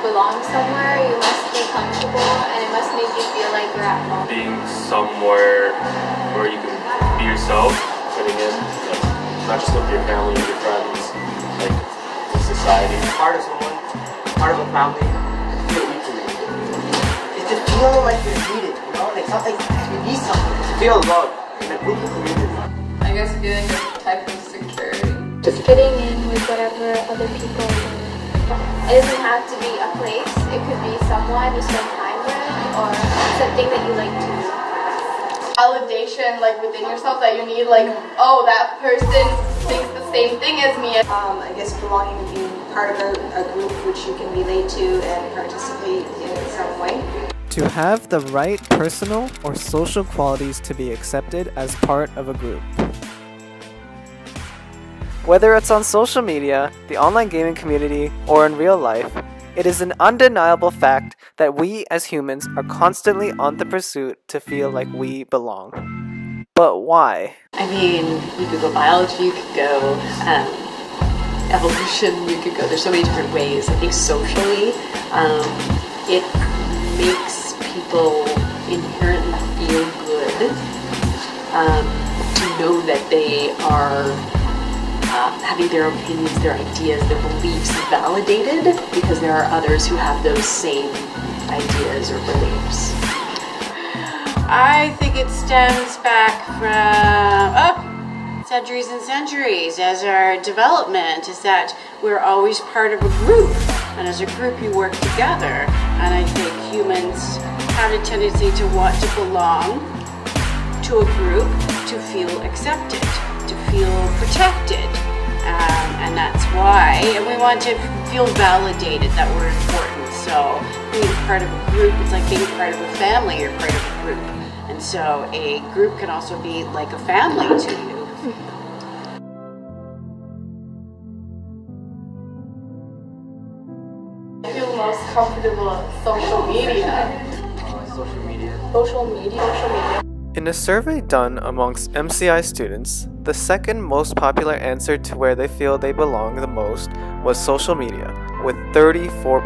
belong somewhere, you must be comfortable and it must make you feel like you're at home. Being somewhere where you can be yourself, fitting in, like, not just with your family and your friends, like society. Part of someone, part of a family, feel equally. It's to feel like you're needed, you know? Like, it's not like you need something. It's to feel loved in a group of community. I guess feeling a type of security. Just fitting in with whatever other people do. It doesn't have to be a place, it could be someone you spend time with or something that you like to do. Validation, like within yourself, that you need, like, oh, that person thinks the same thing as me. Um, I guess belonging to being part of a, a group which you can relate to and participate in some way. To have the right personal or social qualities to be accepted as part of a group. Whether it's on social media, the online gaming community, or in real life, it is an undeniable fact that we as humans are constantly on the pursuit to feel like we belong. But why? I mean, you could go biology, you could go um, evolution, you could go, there's so many different ways. I think socially, um, it makes people inherently feel good um, to know that they are uh, having their opinions, their ideas, their beliefs validated because there are others who have those same ideas or beliefs. I think it stems back from oh, centuries and centuries as our development is that we're always part of a group, and as a group you work together. And I think humans have a tendency to want to belong to a group, to feel accepted, feel protected, um, and that's why. And we want to feel validated that we're important. So being part of a group, it's like being part of a family. You're part of a group. And so a group can also be like a family to you. I feel most comfortable on social media. social media. Social media. Social media. In a survey done amongst MCI students, the second most popular answer to where they feel they belong the most was social media, with 34%.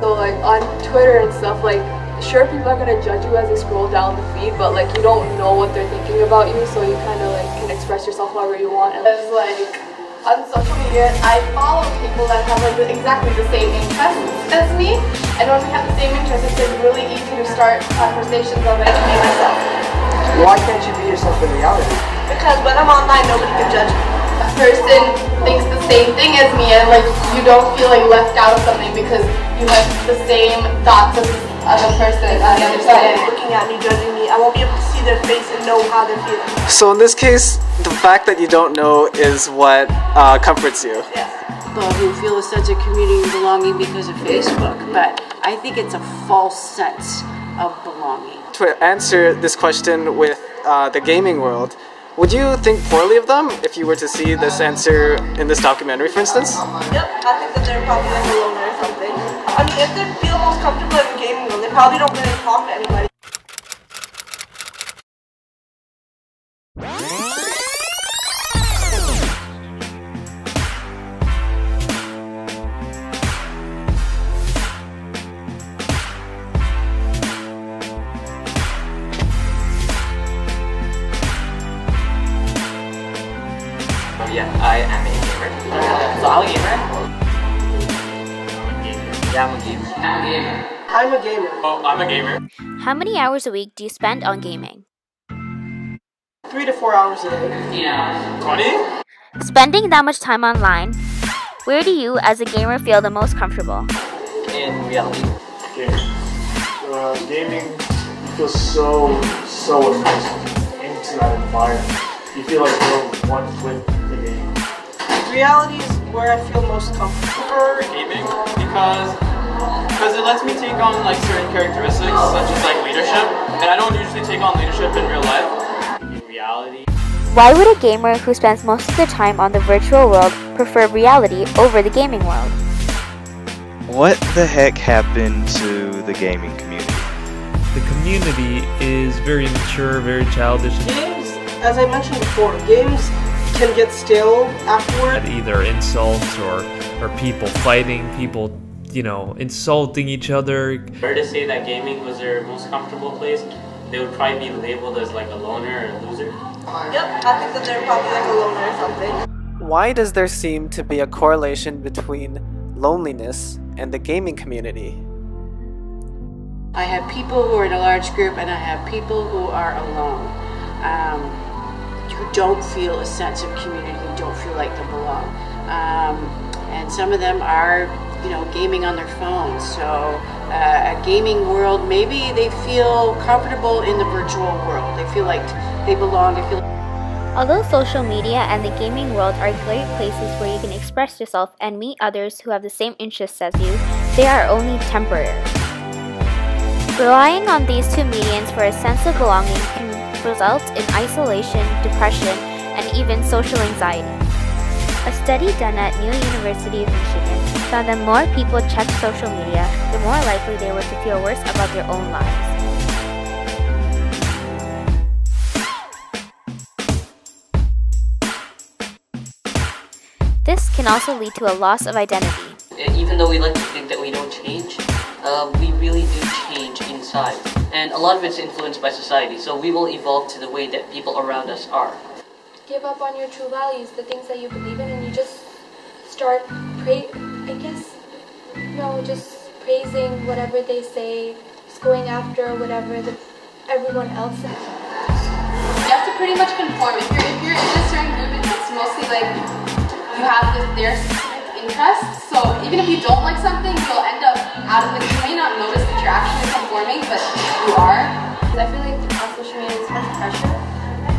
So like on Twitter and stuff, like sure people are gonna judge you as they scroll down the feed, but like you don't know what they're thinking about you, so you kind of like can express yourself however you want. It's like on social media, I follow people that have like exactly the same interests as me, and when we have the same interests, it's really easy to start conversations on like me myself. Why can't you be yourself in reality? Because when I'm online, nobody can judge me. That person thinks the same thing as me, and like you don't feel like left out of something because you have the same thoughts as the other person on the other side. Looking at me, judging me, I won't be able to see their face and know how they're feeling. So in this case, the fact that you don't know is what uh, comforts you. People who feel a sense of community and belonging because of Facebook, but I think it's a false sense of belonging. To answer this question with uh, the gaming world, would you think poorly of them if you were to see this answer in this documentary, for instance? Yep, I think that they're probably like a loner or something. I mean, if they feel most comfortable in the gaming world, they probably don't really talk to anybody. Yeah, I am a gamer. So I'm a gamer. Yeah, I'm a gamer. I'm a gamer. I'm a gamer. Oh, I'm a gamer. How many hours a week do you spend on gaming? Three to four hours a day. Yeah. 20? Spending that much time online, where do you as a gamer feel the most comfortable? In reality. Gaming. Uh, gaming, you feel so, so immersed into that environment. You feel like you're one with the game. Reality is where I feel most comfortable. prefer gaming because because it lets me take on like certain characteristics such as like leadership, and I don't usually take on leadership in real life. In reality, Why would a gamer who spends most of their time on the virtual world prefer reality over the gaming world? What the heck happened to the gaming community? the community is very immature, very childish. Games, as I mentioned before, games can get stale afterward. Either insults or or people fighting, people you know insulting each other. If I were to say that gaming was their most comfortable place, they would probably be labeled as like a loner or a loser. Yep, I think that they're probably like a loner or something. Why does there seem to be a correlation between loneliness and the gaming community? I have people who are in a large group and I have people who are alone. Um, who don't feel a sense of community, who don't feel like they belong. Um, and some of them are, you know, gaming on their phones. So uh, a gaming world, maybe they feel comfortable in the virtual world. They feel like they belong. They feel. Although social media and the gaming world are great places where you can express yourself and meet others who have the same interests as you, they are only temporary. Relying on these two mediums for a sense of belonging can result in isolation, depression, and even social anxiety. A study done at New University of Michigan found that more people checked social media, the more likely they were to feel worse about their own lives. This can also lead to a loss of identity. Even though we like to think that we don't change, uh, we really do change inside. And a lot of it's influenced by society, so we will evolve to the way that people around us are. Give up on your true values, the things that you believe in, and you just start pray. I guess, you know, just praising whatever they say, just going after whatever the, everyone else says. You have to pretty much conform. If you're if you're in a certain group, it's mostly like you have this, their specific interests. So even if you don't like something, you'll end up out of it. You may not notice that you're actually conforming, but you are. I feel like on social media there's much pressure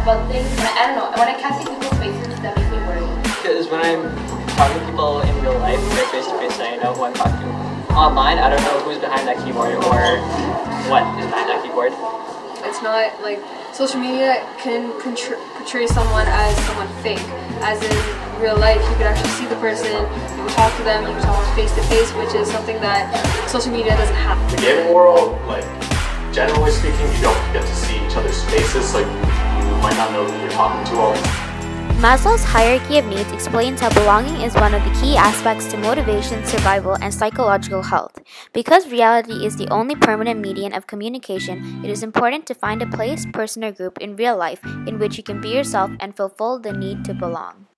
about things, and I, I don't know. When I can't see people's faces, that makes me worry. Because when I'm talking to people in real life, they're face to face, I know who I'm talking to. Online, I don't know who's behind that keyboard or what is behind that keyboard. It's not like social media can portray someone as someone fake. As in real life, you could actually see the person, you can talk to them, you can talk face to face, which is something that social media doesn't have. The gaming world, like generally speaking, you don't get to see each other's faces. Like you Maslow's hierarchy of needs explains how belonging is one of the key aspects to motivation, survival, and psychological health. Because reality is the only permanent medium of communication, it is important to find a place, person, or group in real life in which you can be yourself and fulfill the need to belong.